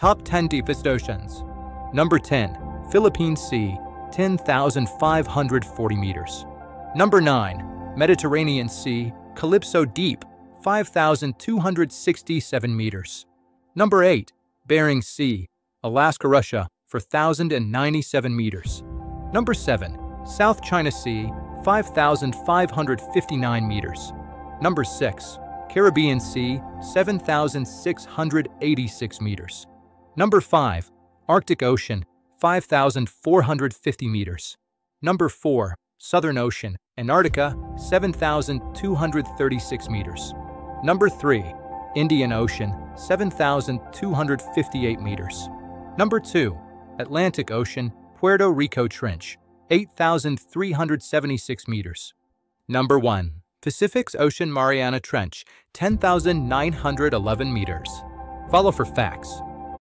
Top 10 deepest oceans. Number 10. Philippine Sea, 10,540 meters. Number 9. Mediterranean Sea, Calypso Deep, 5,267 meters. Number 8. Bering Sea, Alaska, Russia, 4,097 meters. Number 7. South China Sea, 5,559 meters. Number 6. Caribbean Sea, 7,686 meters. Number 5. Arctic Ocean, 5,450 meters. Number 4. Southern Ocean, Antarctica, 7,236 meters. Number 3. Indian Ocean, 7,258 meters. Number 2. Atlantic Ocean, Puerto Rico Trench, 8,376 meters. Number 1. Pacific Ocean Mariana Trench, 10,911 meters. Follow for facts.